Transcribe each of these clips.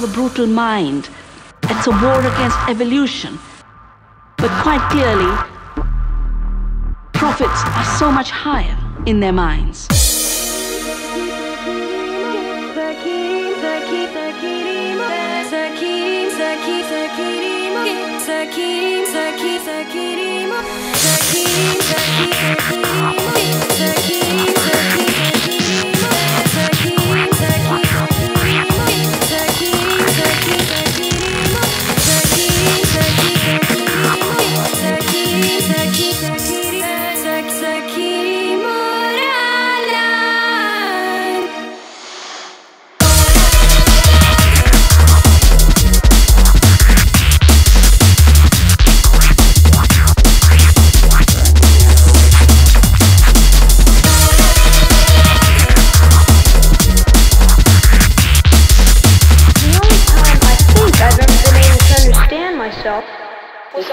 have a brutal mind. It's a war against evolution. But quite clearly, profits are so much higher in their minds.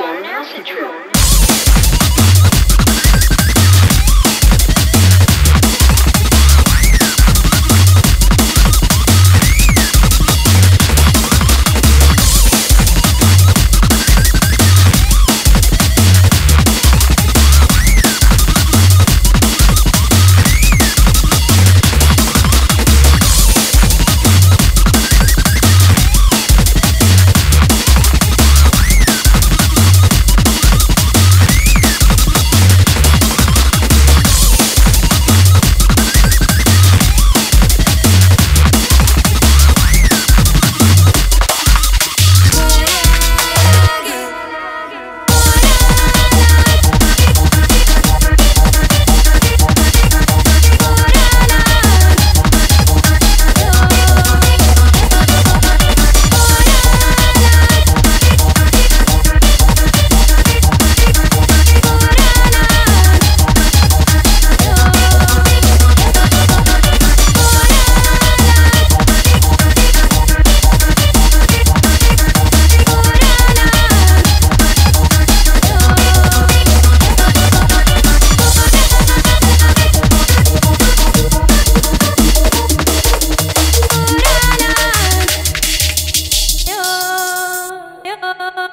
Control. Yeah.